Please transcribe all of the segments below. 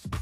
dip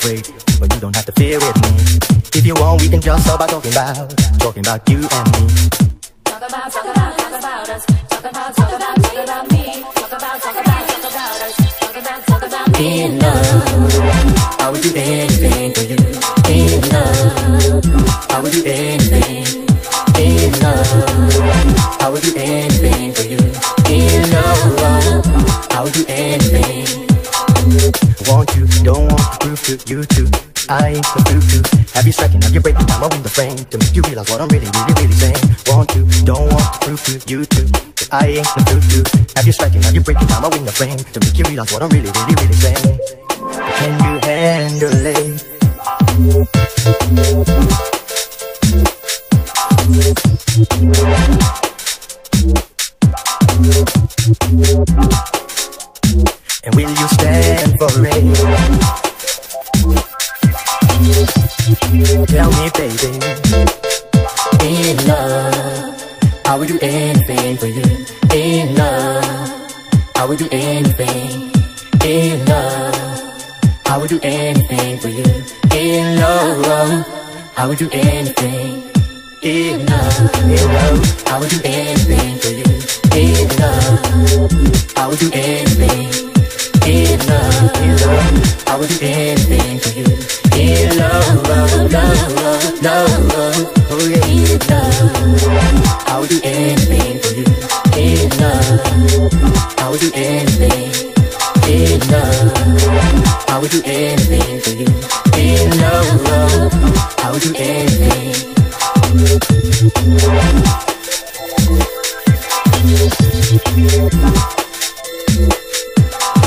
afraid, but you don't have to fear with me. If you want, we can just start by talking about, talking about you and me. Talk about, talk about, talk about us. Talk about, talk about, talk about me. Talk about, talk about, talk about us. Talk about, talk about me. In love, I would do anything for you. In love, I would do anything. In love, I would do anything for you. In love, I would do anything. Want you, don't want to prove to you too. I ain't the fool to have you striking up your breaking down my window frame to make you realize what I'm really, really, really saying. Want you, don't want to prove to you too. I ain't the fool to have you striking up your breaking down my window frame to make you realize what I'm really, really, really saying. Can you handle it? And will you stand for it? Tell me, baby. In love, I would do anything for you. In love, I would do anything. In love, I would do anything for you. In love, I would do anything. In love, in love, I would do anything for you. In love, I would do anything. In love, love, I would do anything for you. Love, love, love, love, love, oh I would do anything for you. Love, I would do anything. In love, I would do anything for you. Love, I would do anything.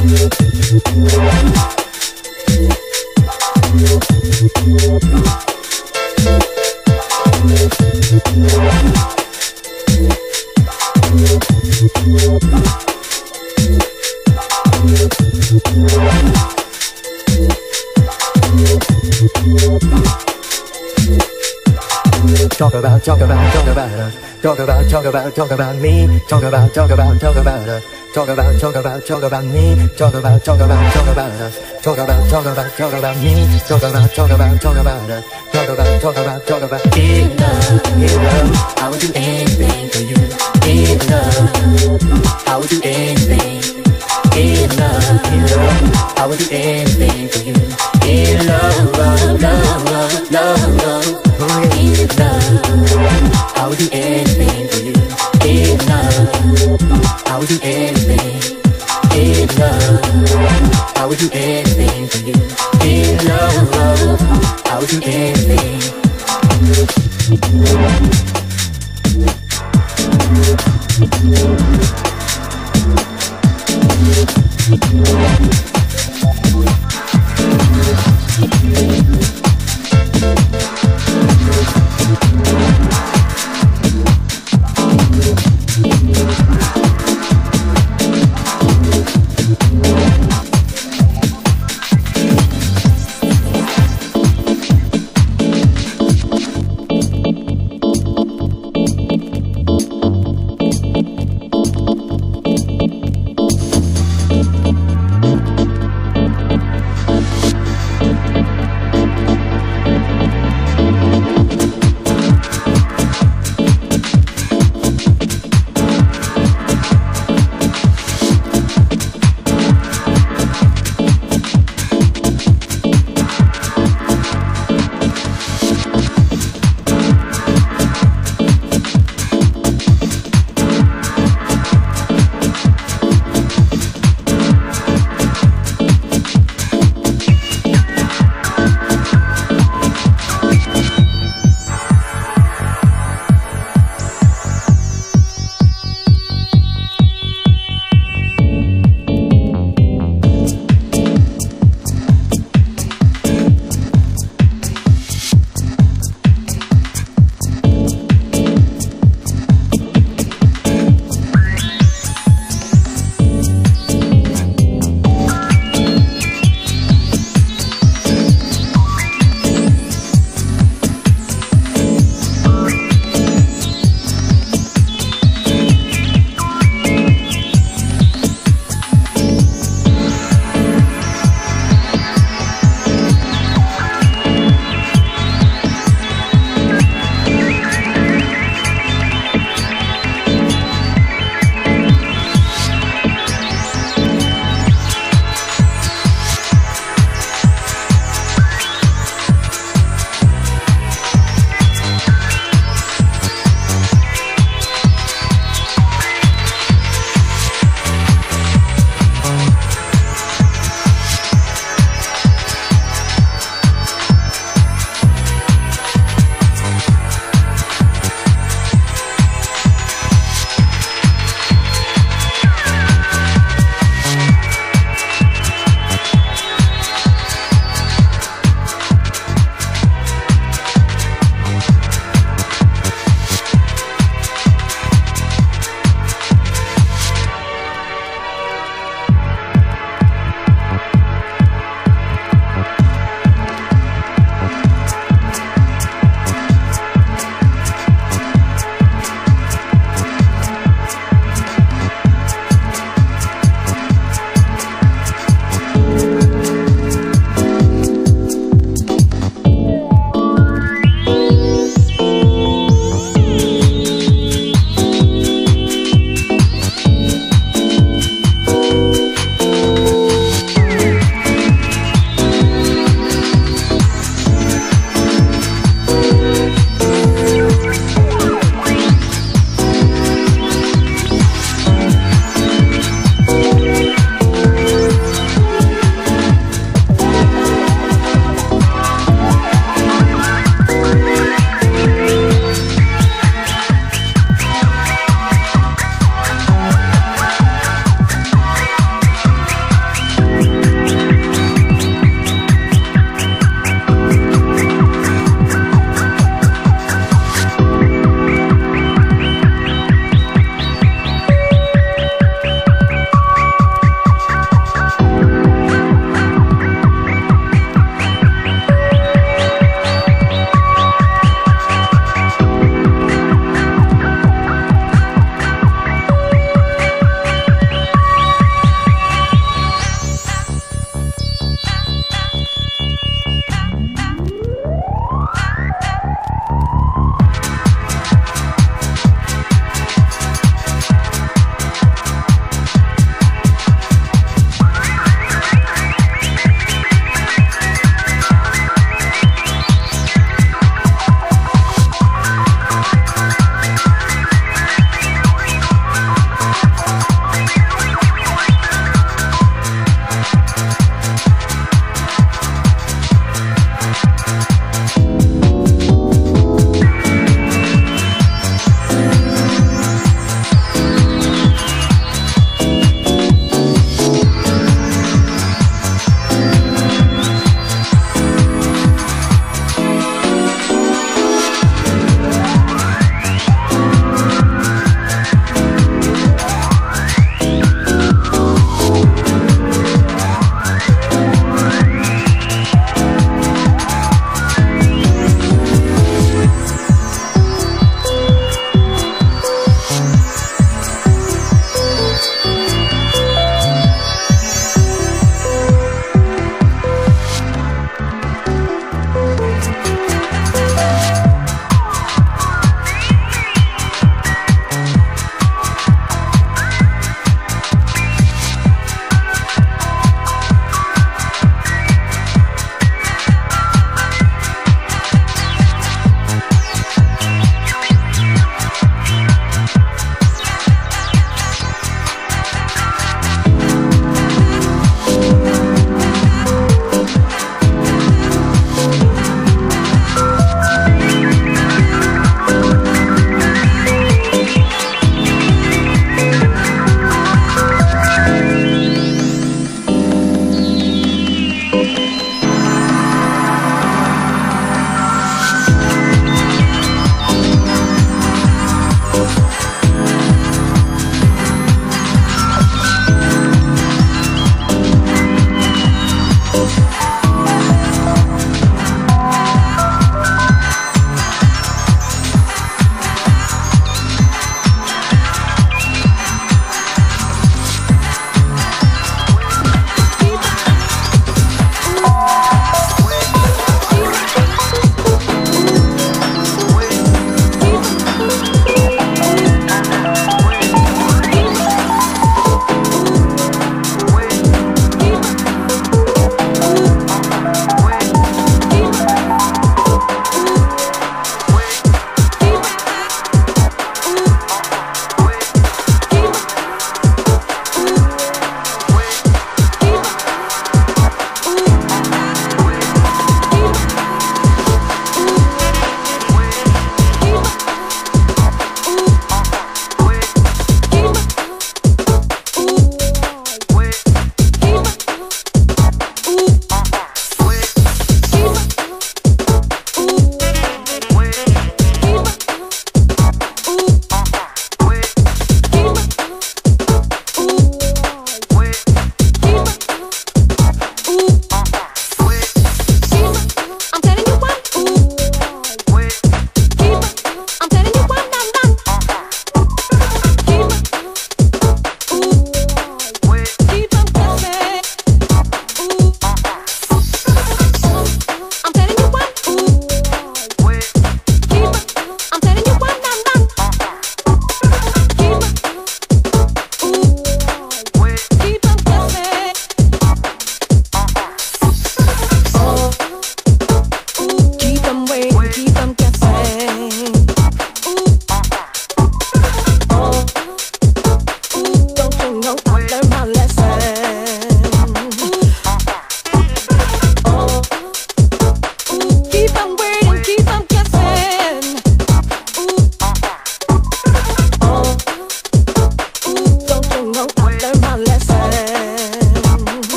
Talk about, talk about, talk about us. Talk about, talk about, talk about me. Talk about, talk about, talk about us. Talk about, talk about, talk about me. Talk about, talk about, talk about us. Talk about, talk about, talk about me. Talk about, talk about, talk about us. Talk about, talk about, talk about In love, in love, I would do anything for you. In love, I would do anything. In love, in love, I would do anything for you. In love, love, love, love, love, love. In love, I would do anything for you. I would do anything, in love. I would do anything for you, in love. I would do anything.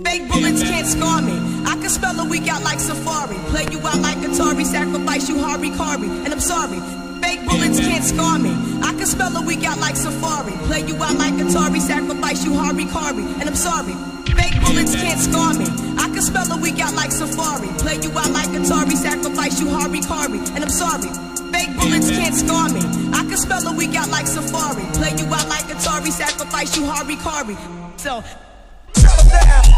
Fake bullets can't scar me. I can spell a week out like Safari. Play you out like Atari, sacrifice you Hari Kari. And I'm sorry, fake bullets can't scar me. I can spell a week out like Safari. Play you out like Atari, sacrifice you Hari Kari. And I'm sorry, fake bullets can't scar me. I can spell a week out like Safari. Play you out like Atari, sacrifice you Hari Kari. And I'm sorry, fake bullets can't scar me. I can spell a week out like Safari. Play you out like Atari, sacrifice you Hari Kari. So, tell them the apple.